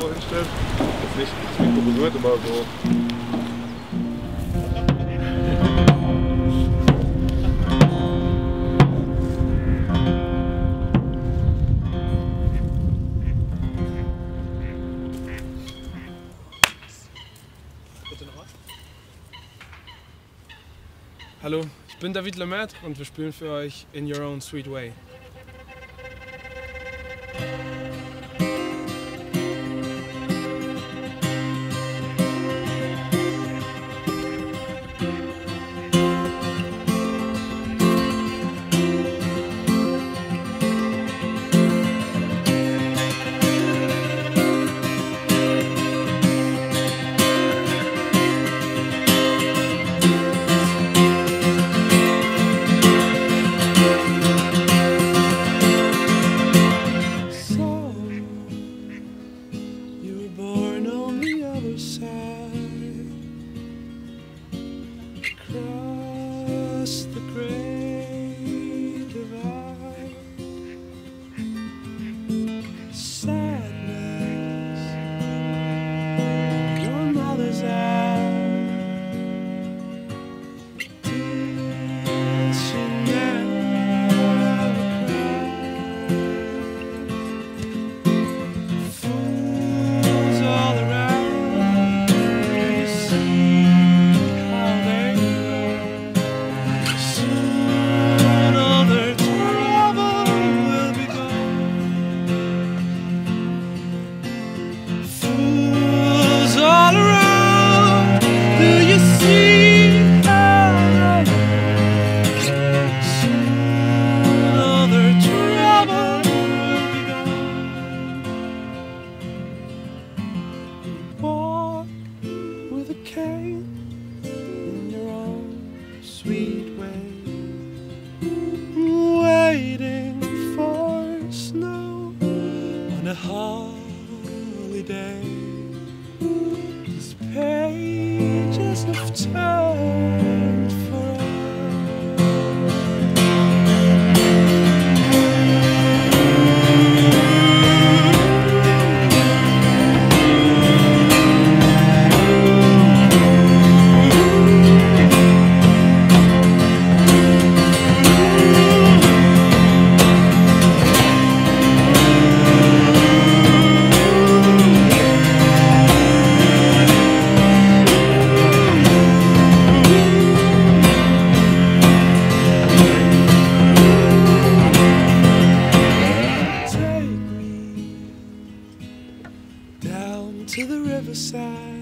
so hinstellt. Jetzt nicht das Mikro berührt, aber so. Hallo, ich bin David Lemert und wir spielen für euch In Your Own Sweet Way. sweet to the riverside.